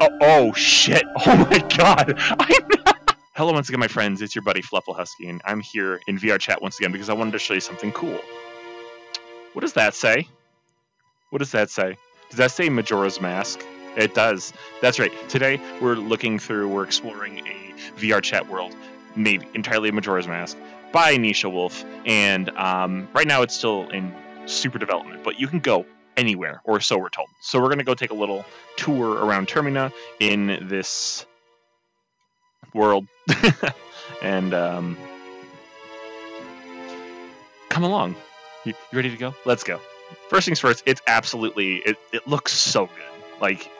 Oh, oh shit! Oh my god! Hello once again, my friends. It's your buddy Flufflehusky, and I'm here in VR chat once again because I wanted to show you something cool. What does that say? What does that say? Does that say Majora's Mask? It does. That's right. Today we're looking through, we're exploring a VR chat world made entirely of Majora's Mask by Nisha Wolfe, and um, right now it's still in super development, but you can go anywhere, or so we're told. So we're going to go take a little tour around Termina in this world, and um, come along. You, you ready to go? Let's go. First things first, it's absolutely it, it looks so good. Like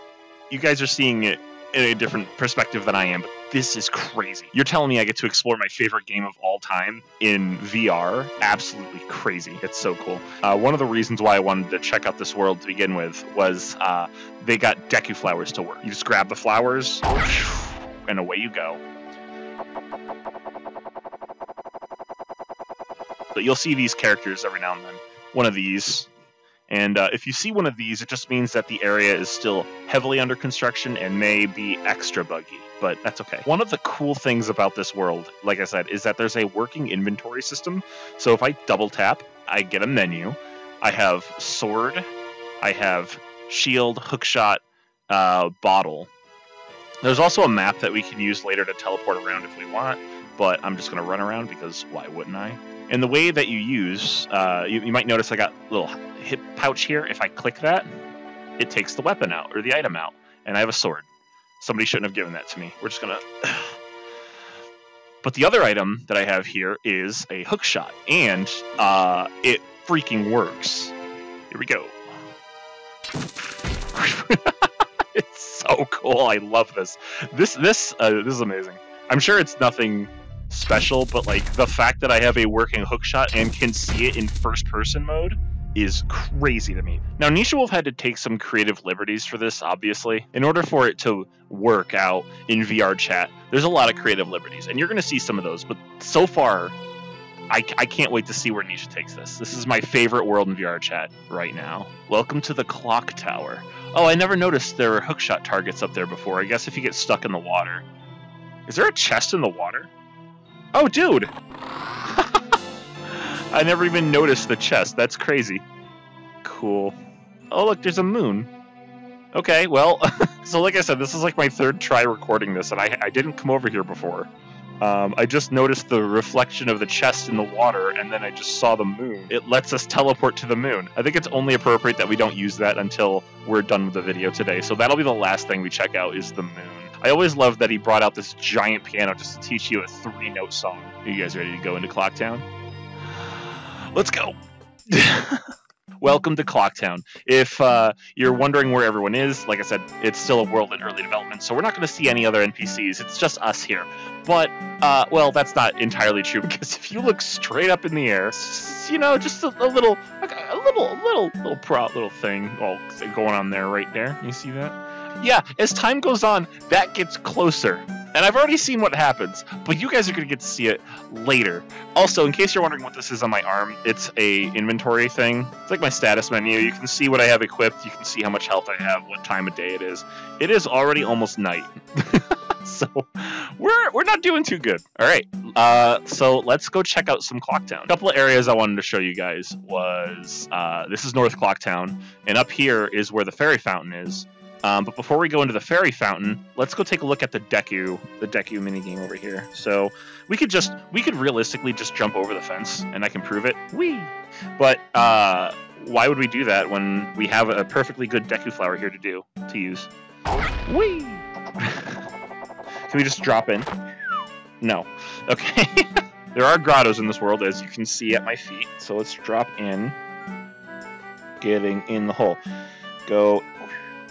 you guys are seeing it in a different perspective than I am, but this is crazy. You're telling me I get to explore my favorite game of all time in VR? Absolutely crazy. It's so cool. Uh, one of the reasons why I wanted to check out this world to begin with was uh, they got Deku flowers to work. You just grab the flowers, and away you go. But you'll see these characters every now and then. One of these and uh, if you see one of these, it just means that the area is still heavily under construction and may be extra buggy, but that's okay. One of the cool things about this world, like I said, is that there's a working inventory system. So if I double tap, I get a menu. I have sword, I have shield, hookshot, uh, bottle. There's also a map that we can use later to teleport around if we want, but I'm just going to run around because why wouldn't I? And the way that you use, uh, you, you might notice I got a little hip pouch here. If I click that, it takes the weapon out or the item out, and I have a sword. Somebody shouldn't have given that to me. We're just gonna. but the other item that I have here is a hook shot, and uh, it freaking works. Here we go. it's so cool. I love this. This this uh, this is amazing. I'm sure it's nothing special, but like the fact that I have a working hookshot and can see it in first person mode is crazy to me. Now, Nisha Wolfe had to take some creative liberties for this, obviously. In order for it to work out in VR chat, there's a lot of creative liberties, and you're going to see some of those, but so far, I, I can't wait to see where Nisha takes this. This is my favorite world in VR chat right now. Welcome to the clock tower. Oh, I never noticed there were hookshot targets up there before. I guess if you get stuck in the water. Is there a chest in the water? Oh, dude! I never even noticed the chest. That's crazy. Cool. Oh, look, there's a moon. Okay, well, so like I said, this is like my third try recording this, and I, I didn't come over here before. Um, I just noticed the reflection of the chest in the water, and then I just saw the moon. It lets us teleport to the moon. I think it's only appropriate that we don't use that until we're done with the video today. So that'll be the last thing we check out is the moon. I always love that he brought out this giant piano just to teach you a three note song. Are you guys ready to go into Clocktown? Let's go. Welcome to Clocktown. If uh, you're wondering where everyone is, like I said, it's still a world in early development, so we're not going to see any other NPCs. It's just us here. But, uh, well, that's not entirely true because if you look straight up in the air, you know, just a, a little, a little, a little, little little thing, all going on there, right there. You see that? Yeah, as time goes on, that gets closer. And I've already seen what happens, but you guys are going to get to see it later. Also, in case you're wondering what this is on my arm, it's a inventory thing. It's like my status menu. You can see what I have equipped. You can see how much health I have, what time of day it is. It is already almost night. so we're we're not doing too good. All right. Uh, so let's go check out some Clocktown. A couple of areas I wanted to show you guys was uh, this is North Clocktown, and up here is where the fairy fountain is. Um, but before we go into the fairy fountain, let's go take a look at the Deku, the Deku minigame over here. So we could just, we could realistically just jump over the fence, and I can prove it. Wee. But uh, why would we do that when we have a perfectly good Deku flower here to do, to use? Wee. can we just drop in? No. Okay. there are grottos in this world, as you can see at my feet. So let's drop in, getting in the hole. Go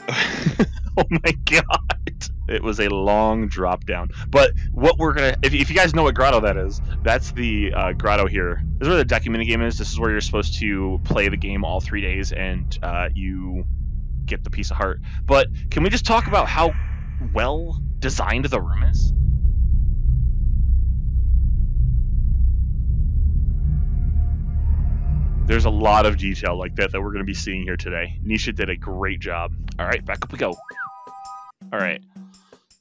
oh my god. It was a long drop down. But what we're gonna, if, if you guys know what grotto that is, that's the uh, grotto here. This is where the Deku minigame is. This is where you're supposed to play the game all three days and uh, you get the piece of heart. But can we just talk about how well designed the room is? There's a lot of detail like that that we're going to be seeing here today. Nisha did a great job. All right, back up we go. All right.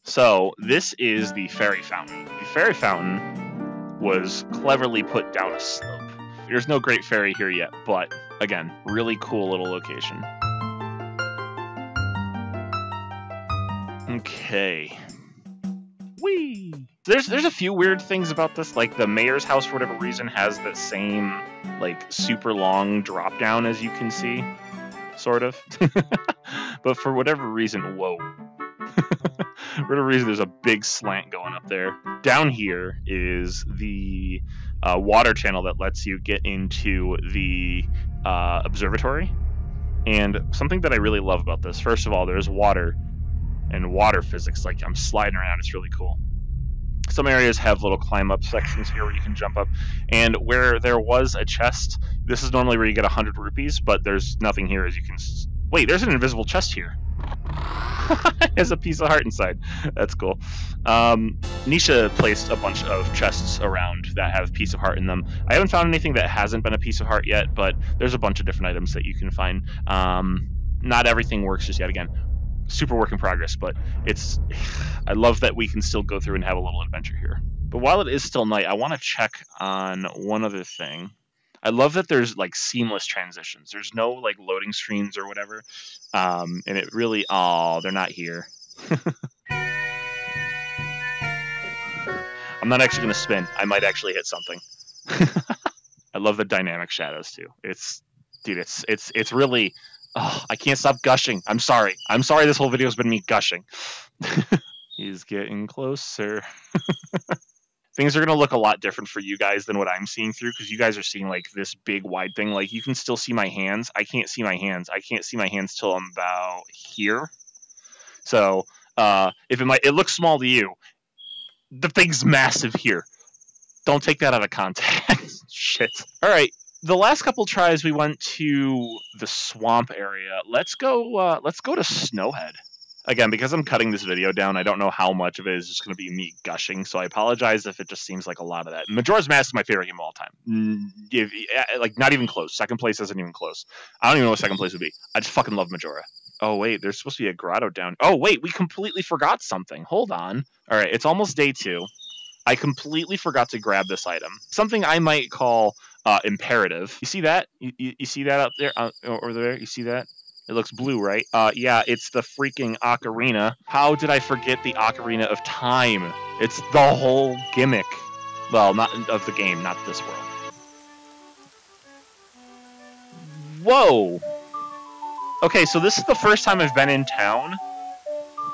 So this is the fairy fountain. The fairy fountain was cleverly put down a slope. There's no great fairy here yet, but again, really cool little location. Okay. Whee! There's there's a few weird things about this, like the mayor's house for whatever reason has that same like super long drop down as you can see, sort of. but for whatever reason, whoa. for whatever reason, there's a big slant going up there. Down here is the uh, water channel that lets you get into the uh, observatory. And something that I really love about this, first of all, there's water and water physics. Like I'm sliding around, it's really cool. Some areas have little climb up sections here where you can jump up. And where there was a chest, this is normally where you get 100 rupees, but there's nothing here as you can. Wait, there's an invisible chest here. there's a piece of heart inside. That's cool. Um, Nisha placed a bunch of chests around that have piece of heart in them. I haven't found anything that hasn't been a piece of heart yet, but there's a bunch of different items that you can find. Um, not everything works just yet. Again, super work in progress, but it's. I love that we can still go through and have a little adventure here. But while it is still night, I want to check on one other thing. I love that there's like seamless transitions. There's no like loading screens or whatever, um, and it really oh they're not here. I'm not actually gonna spin. I might actually hit something. I love the dynamic shadows too. It's dude, it's it's it's really. Oh, I can't stop gushing. I'm sorry. I'm sorry. This whole video has been me gushing. He's getting closer. things are going to look a lot different for you guys than what I'm seeing through because you guys are seeing like this big wide thing. Like you can still see my hands. I can't see my hands. I can't see my hands till I'm about here. So uh, if it might, it looks small to you. The thing's massive here. Don't take that out of context. Shit. All right. The last couple tries we went to the swamp area. Let's go. Uh, let's go to Snowhead again, because I'm cutting this video down, I don't know how much of it is just going to be me gushing, so I apologize if it just seems like a lot of that. Majora's Mask is my favorite game of all time. Mm, if, like, not even close. Second place isn't even close. I don't even know what second place would be. I just fucking love Majora. Oh, wait, there's supposed to be a grotto down. Oh, wait, we completely forgot something. Hold on. All right, it's almost day two. I completely forgot to grab this item. Something I might call uh, imperative. You see that? You, you, you see that up there? Uh, over there? You see that? It looks blue, right? Uh, yeah, it's the freaking ocarina. How did I forget the ocarina of time? It's the whole gimmick. Well, not of the game, not this world. Whoa! Okay, so this is the first time I've been in town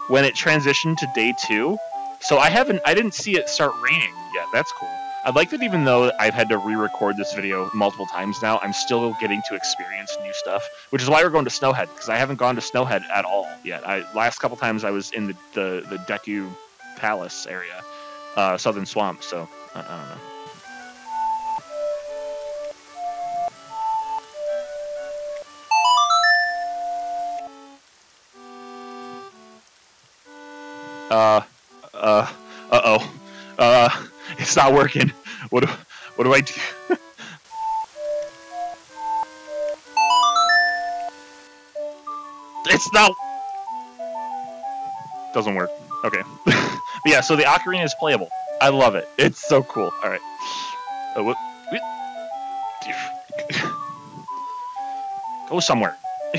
when it transitioned to day two. So I haven't, I didn't see it start raining yet. That's cool. I like that even though I've had to re-record this video multiple times now, I'm still getting to experience new stuff, which is why we're going to Snowhead because I haven't gone to Snowhead at all yet. I last couple times I was in the the, the Deku Palace area, uh, Southern Swamp, so I, I don't know. Uh, uh, uh-oh. Uh, it's not working. What do, what do I do? it's not... Doesn't work. Okay. yeah, so the ocarina is playable. I love it. It's so cool. All right. Uh, what? Go somewhere.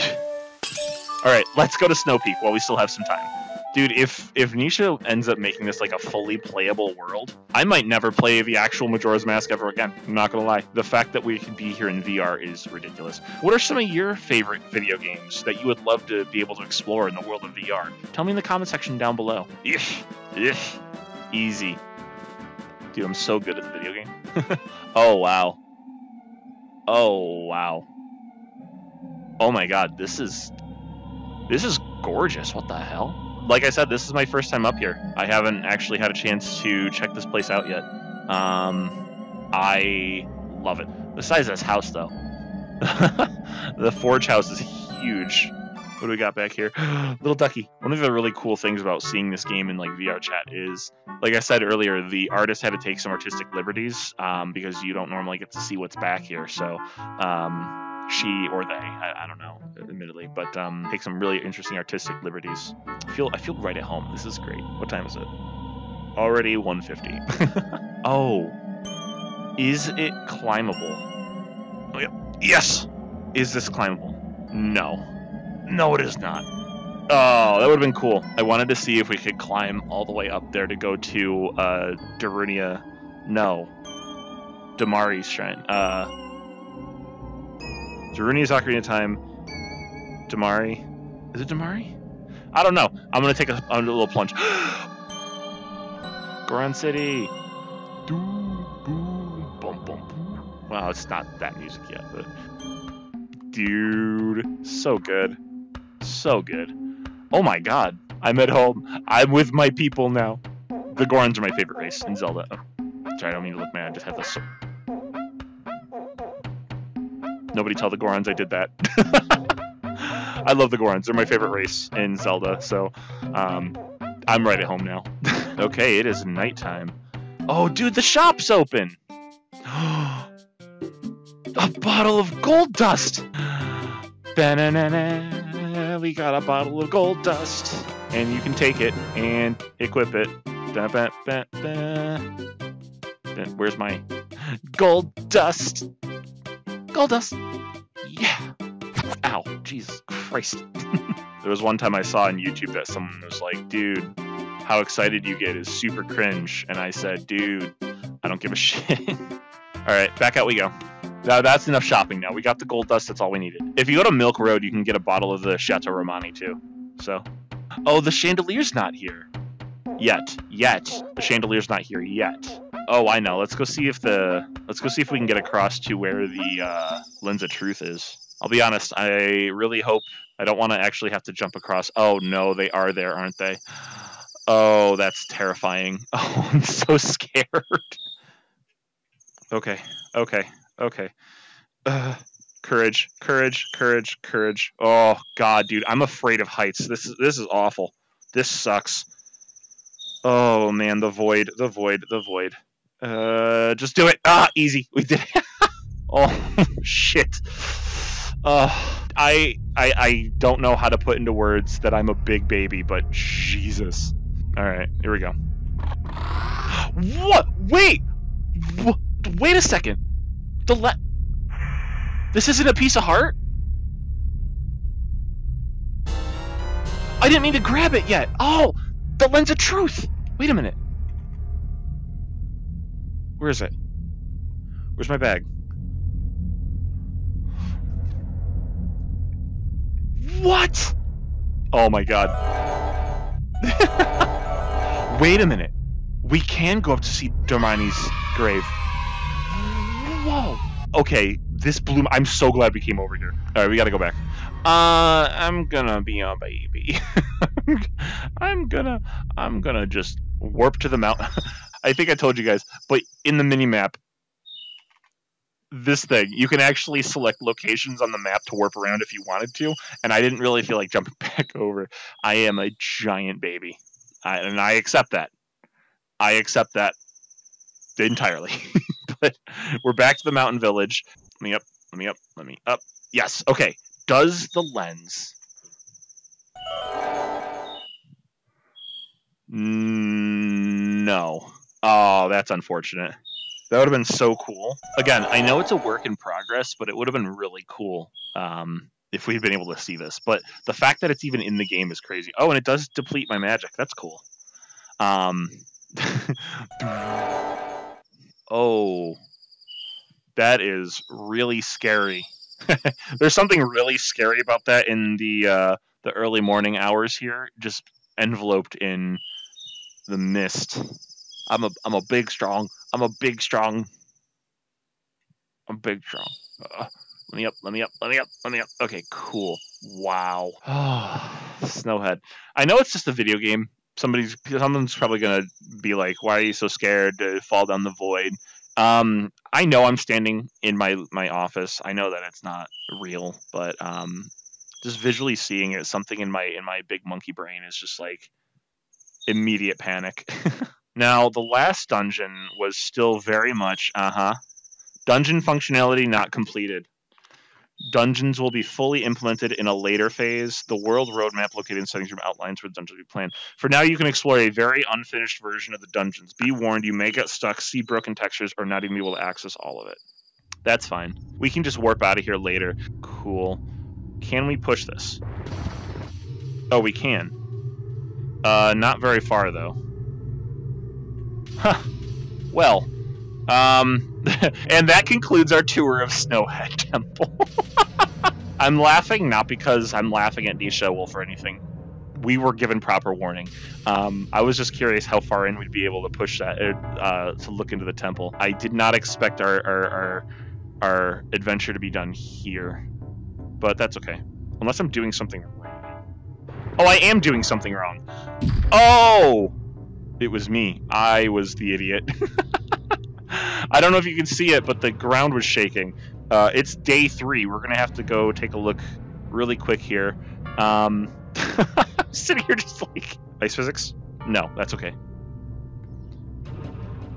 All right, let's go to Snow Peak while we still have some time. Dude, if if Nisha ends up making this like a fully playable world, I might never play the actual Majora's Mask ever again. I'm not gonna lie. The fact that we could be here in VR is ridiculous. What are some of your favorite video games that you would love to be able to explore in the world of VR? Tell me in the comment section down below. Ish, ish, easy. Dude, I'm so good at the video game. oh wow. Oh wow. Oh my god, this is this is gorgeous. What the hell? Like I said, this is my first time up here. I haven't actually had a chance to check this place out yet. Um, I love it. The size of this house, though. the forge house is huge. What do we got back here? Little ducky. One of the really cool things about seeing this game in like VR chat is, like I said earlier, the artist had to take some artistic liberties um, because you don't normally get to see what's back here. So um, she or they. I, I don't know, admittedly, but um, take some really interesting artistic liberties. I feel I feel right at home. This is great. What time is it? Already 150. oh, is it climbable? Oh, yeah. Yes. Is this climbable? No. No, it is not. Oh, that would have been cool. I wanted to see if we could climb all the way up there to go to uh, Darunia. No. Damari's shrine. Uh, Darunia's Ocarina of Time. Damari. Is it Damari? I don't know. I'm gonna take a, a little plunge. Goron City. Well, it's not that music yet, but dude, so good, so good. Oh my god, I'm at home. I'm with my people now. The Gorons are my favorite race in Zelda. Sorry, I don't mean to look mad. I just have this. Nobody tell the Gorons I did that. I love the Gorons. They're my favorite race in Zelda, so um, I'm right at home now. okay, it is nighttime. Oh, dude, the shop's open! A bottle of gold dust! Ba-na-na-na, we got a bottle of gold dust. And you can take it and equip it. Where's my gold dust? Gold dust! Yeah! Ow, Jesus Christ. there was one time I saw on YouTube that someone was like, dude, how excited you get is super cringe. And I said, dude, I don't give a shit. all right, back out we go. Now that's enough shopping now. We got the gold dust, that's all we needed. If you go to Milk Road, you can get a bottle of the Chateau Romani too. So, oh, the chandelier's not here. Yet. Yet. The chandelier's not here yet. Oh, I know. Let's go see if the let's go see if we can get across to where the uh, Lens of Truth is. I'll be honest. I really hope I don't want to actually have to jump across. Oh no, they are there, aren't they? Oh, that's terrifying. Oh, I'm so scared. Okay, okay, okay. Uh, courage, courage, courage, courage. Oh God, dude, I'm afraid of heights. This is this is awful. This sucks. Oh man, the void, the void, the void. Uh, just do it. Ah, easy. We did it. oh shit. Uh, I, I I don't know how to put into words that I'm a big baby, but Jesus. All right, here we go. What? Wait. Wait a second. The le- This isn't a piece of heart? I didn't mean to grab it yet. Oh, the lens of truth. Wait a minute. Where is it? Where's my bag? What? Oh my god. Wait a minute. We can go up to see Darmani's grave. Whoa. Okay, this blew. I'm so glad we came over here. All right, we got to go back. Uh, I'm gonna be a baby. I'm gonna, I'm gonna just warp to the mountain. I think I told you guys, but in the mini map, this thing you can actually select locations on the map to warp around if you wanted to, and I didn't really feel like jumping back over. I am a giant baby, I, and I accept that. I accept that entirely. but we're back to the mountain village. Let me up. Let me up. Let me up. Yes. Okay. Does the lens? No. Oh, that's unfortunate. That would have been so cool. Again, I know it's a work in progress, but it would have been really cool um, if we'd been able to see this. But the fact that it's even in the game is crazy. Oh, and it does deplete my magic. That's cool. Um, oh, that is really scary. There's something really scary about that in the uh, the early morning hours here, just enveloped in the mist. I'm a I'm a big strong. I'm a big strong. I'm big strong. Uh, let me up. Let me up. Let me up. Let me up. Okay, cool. Wow. Snowhead. I know it's just a video game. Somebody's someone's probably gonna be like, "Why are you so scared to fall down the void?" Um, I know I'm standing in my my office. I know that it's not real, but um, just visually seeing it, something in my in my big monkey brain is just like immediate panic. Now, the last dungeon was still very much, uh huh, dungeon functionality not completed. Dungeons will be fully implemented in a later phase. The world roadmap located in settings room outlines where the dungeon will be planned. For now, you can explore a very unfinished version of the dungeons. Be warned, you may get stuck, see broken textures, or not even be able to access all of it. That's fine. We can just warp out of here later. Cool. Can we push this? Oh, we can. Uh, not very far, though. Huh. Well. Um, and that concludes our tour of Snowhead Temple. I'm laughing not because I'm laughing at Nisha Wolfe or anything. We were given proper warning. Um, I was just curious how far in we'd be able to push that uh, to look into the temple. I did not expect our, our, our our adventure to be done here, but that's okay. Unless I'm doing something wrong. Oh, I am doing something wrong. Oh, it was me. I was the idiot. I don't know if you can see it, but the ground was shaking. Uh, it's day three. We're gonna have to go take a look really quick here. Um, sitting here just like ice physics. No, that's okay,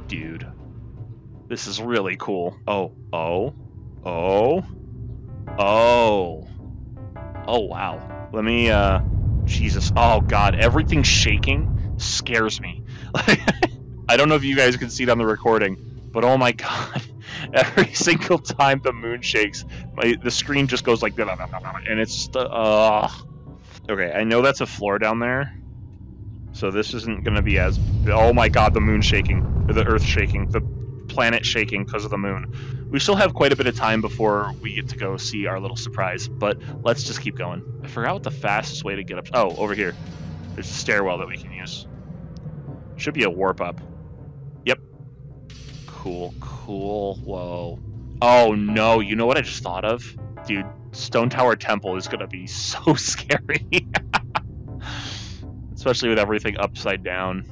dude. This is really cool. Oh, oh, oh, oh, oh! Wow. Let me. uh Jesus. Oh God. Everything shaking. Scares me. I don't know if you guys can see it on the recording, but oh my god, every single time the moon shakes, my, the screen just goes like, and it's uh. Okay, I know that's a floor down there, so this isn't gonna be as. Oh my god, the moon shaking, the Earth shaking, the planet shaking because of the moon. We still have quite a bit of time before we get to go see our little surprise, but let's just keep going. I forgot what the fastest way to get up. Oh, over here. There's a stairwell that we can use. Should be a warp up Yep. cool, cool. Whoa. Oh no, you know what I just thought of? Dude, Stone Tower Temple is gonna be so scary. Especially with everything upside down.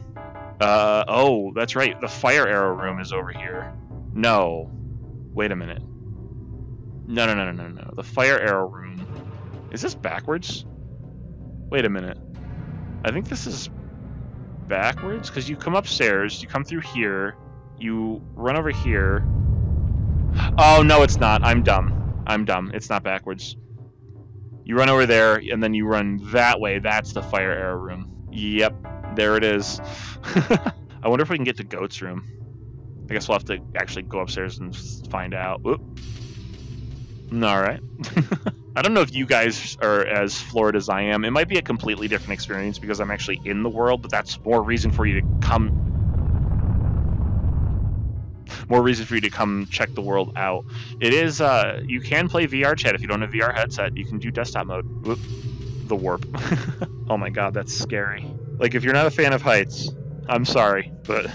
Uh, oh, that's right. The fire arrow room is over here. No. Wait a minute. No, no, no, no, no, no. The fire arrow room. Is this backwards? Wait a minute. I think this is backwards because you come upstairs, you come through here, you run over here. Oh, no, it's not. I'm dumb. I'm dumb. It's not backwards. You run over there, and then you run that way. That's the fire arrow room. Yep, there it is. I wonder if we can get to Goht's room. I guess we'll have to actually go upstairs and find out. Oop. All right. I don't know if you guys are as floored as I am. It might be a completely different experience because I'm actually in the world, but that's more reason for you to come more reason for you to come check the world out. It is uh, you can play VR chat if you don't have VR headset. You can do desktop mode. Whoop. The warp. oh my god, that's scary. Like if you're not a fan of heights, I'm sorry, but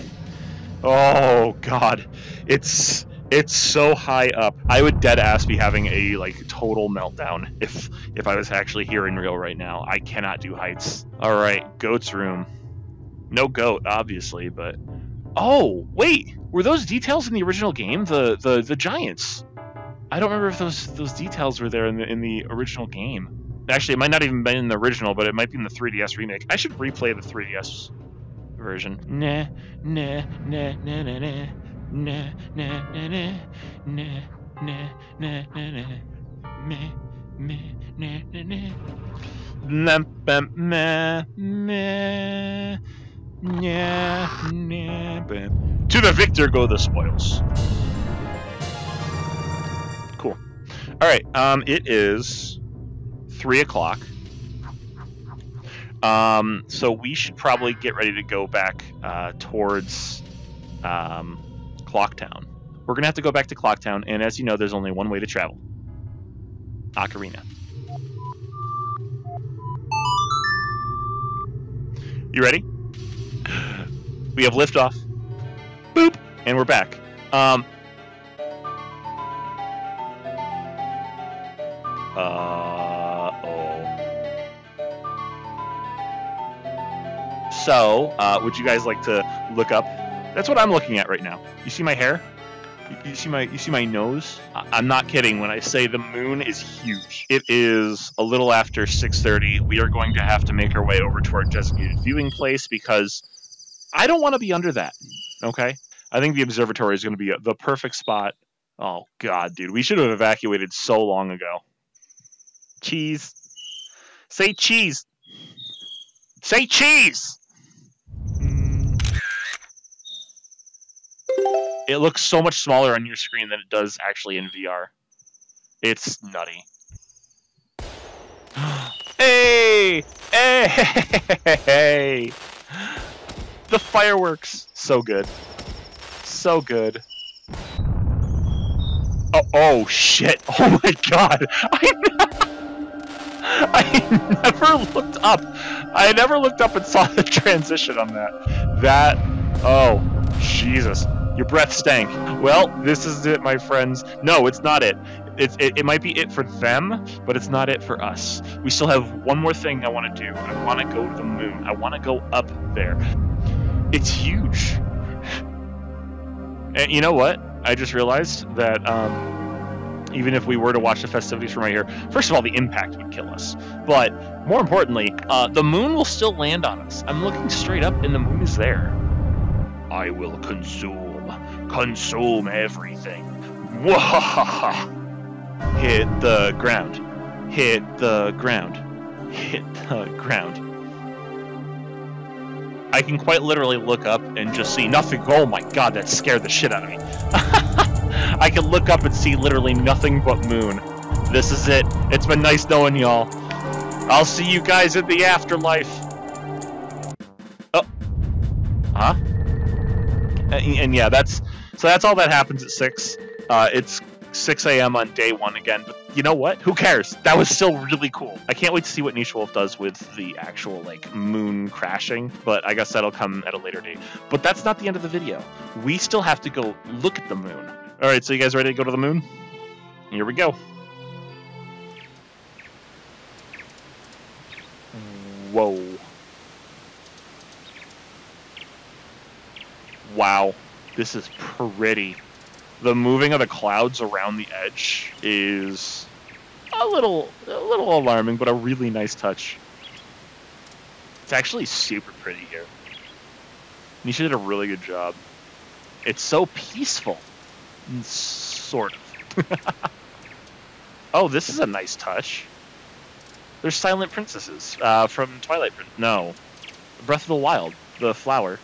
oh god, it's it's so high up. I would dead ass be having a like total meltdown if if I was actually here in real right now. I cannot do heights. All right, Goht's room. No goat, obviously, but oh wait, were those details in the original game? The the the giants. I don't remember if those those details were there in the in the original game. Actually, it might not even been in the original, but it might be in the 3DS remake. I should replay the 3DS version. Nah, nah, nah, nah, nah, nah, nah, nah, nah, nah, nah, nah, nah, nah, nah, meh, meh, nah, nah, nah. Nah, nah, nah, nah. Yeah, yeah, To the victor go the spoils. Cool. All right. Um, it is three o'clock. Um, so we should probably get ready to go back uh, towards um, Clocktown. We're gonna have to go back to Clocktown, and as you know, there's only one way to travel. Ocarina. You ready? we have liftoff. Boop, and we're back. Um, uh So, uh, would you guys like to look up? That's what I'm looking at right now. You see my hair? You see my you see my nose? I'm not kidding when I say the moon is huge. It is a little after 6:30. We are going to have to make our way over to our designated viewing place because I don't want to be under that. Okay, I think the observatory is going to be the perfect spot Oh god, dude, we should have evacuated so long ago. Cheese. Say cheese. Say cheese. It looks so much smaller on your screen than it does actually in VR. It's nutty. hey! Hey! The fireworks! So good. So good. Oh, oh shit! Oh my god! I, I never looked up. I never looked up and saw the transition on that. That. Oh, Jesus. Your breath stank. Well, this is it, my friends. No, it's not it. It's, it, it might be it for them, but it's not it for us. We still have one more thing I want to do. I want to go to the moon. I want to go up there. It's huge. And you know what? I just realized that um, even if we were to watch the festivities from right here, first of all, the impact would kill us. But more importantly, uh, the moon will still land on us. I'm looking straight up, and the moon is there. I will consume consume everything. Hit the ground. Hit the ground. Hit the ground. I can quite literally look up and just see nothing. Oh my god, that scared the shit out of me. I can look up and see literally nothing but moon. This is it. It's been nice knowing y'all. I'll see you guys in the afterlife. Oh. Huh? And, and yeah, that's so that's all that happens at 6. Uh, it's 6 a.m. on day one again, but you know what? Who cares? That was still really cool. I can't wait to see what Nisha Wolfe does with the actual, like, moon crashing, but I guess that'll come at a later date. But that's not the end of the video. We still have to go look at the moon. Alright, so you guys ready to go to the moon? Here we go. Whoa. Wow. This is pretty. The moving of the clouds around the edge is a little a little alarming, but a really nice touch. It's actually super pretty here. Nisha did a really good job. It's so peaceful. Sort of. oh, this is a nice touch. There's Silent Princesses uh, from Twilight. No. Breath of the Wild, the flower.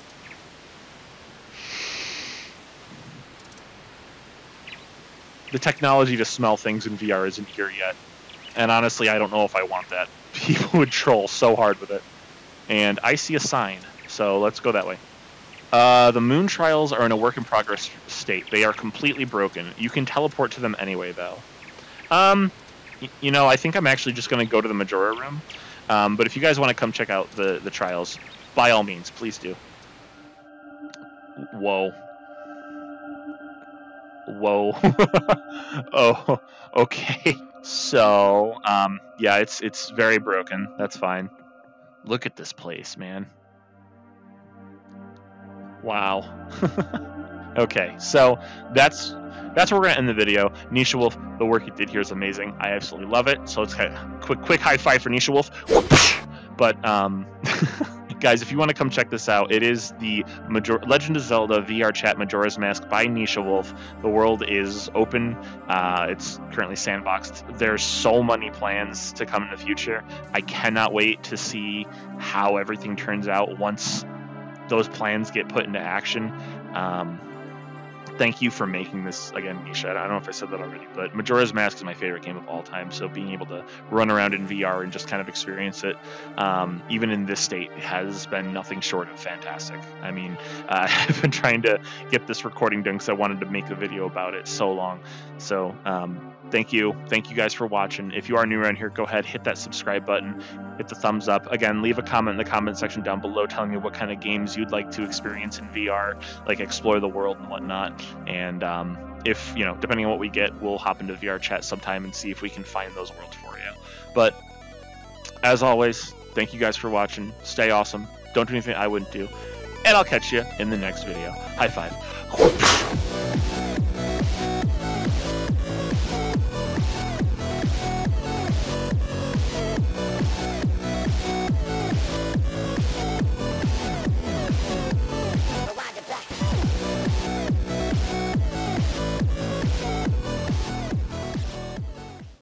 The technology to smell things in VR isn't here yet. And honestly, I don't know if I want that. People would troll so hard with it. And I see a sign, so let's go that way. Uh, the moon trials are in a work in progress state. They are completely broken. You can teleport to them anyway, though. Um, you know, I think I'm actually just going to go to the Majora room. Um, but if you guys want to come check out the, the trials, by all means, please do. Whoa. Whoa. oh, okay. So, um, yeah, it's it's very broken. That's fine. Look at this place, man. Wow. okay, so that's that's where we're gonna end the video. Nisha Wolfe, the work you did here is amazing. I absolutely love it. So let's quick quick high five for Nisha Wolfe. But um guys, if you want to come check this out, it is the Major- Legend of Zelda VR Chat Majora's Mask by Nisha Wolfe. The world is open. Uh, it's currently sandboxed. There's so many plans to come in the future. I cannot wait to see how everything turns out once those plans get put into action. Um, thank you for making this again, Nisha. I don't know if I said that already, but Majora's Mask is my favorite game of all time. So being able to run around in VR and just kind of experience it, um, even in this state, has been nothing short of fantastic. I mean, uh, I've been trying to get this recording done because I wanted to make a video about it so long. So um, thank you, thank you guys for watching. If you are new around here, go ahead hit that subscribe button, hit the thumbs up. Again, leave a comment in the comment section down below telling me what kind of games you'd like to experience in VR, like explore the world and whatnot. And um, if, you know, depending on what we get, we'll hop into VR chat sometime and see if we can find those worlds for you. But as always, thank you guys for watching. Stay awesome. Don't do anything I wouldn't do. And I'll catch you in the next video. High five.